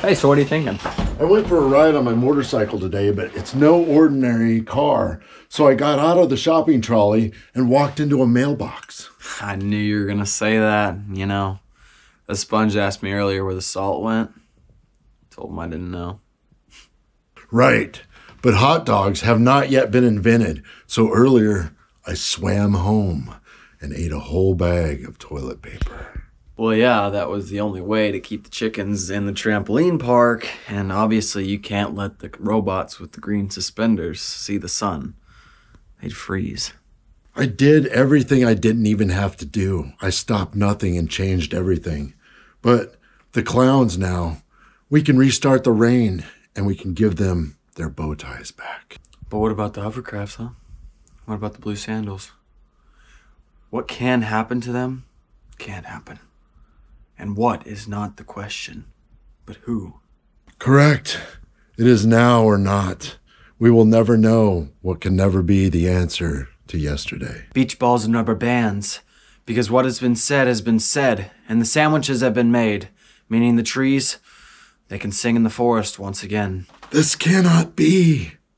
Hey, so what are you thinking? I went for a ride on my motorcycle today, but it's no ordinary car. So I got out of the shopping trolley and walked into a mailbox. I knew you were gonna say that. You know, a sponge asked me earlier where the salt went. Told him I didn't know. Right. But hot dogs have not yet been invented. So earlier, I swam home and ate a whole bag of toilet paper. Well, yeah, that was the only way to keep the chickens in the trampoline park, and obviously you can't let the robots with the green suspenders see the sun. They'd freeze. I did everything I didn't even have to do. I stopped nothing and changed everything. But the clowns now, we can restart the rain and we can give them their bow ties back. But what about the hovercrafts, huh? What about the blue sandals? What can happen to them can't happen. And what is not the question, but who? Correct. It is now or not. We will never know what can never be the answer to yesterday. Beach balls and rubber bands. Because what has been said has been said, and the sandwiches have been made, meaning the trees, they can sing in the forest once again. This cannot be.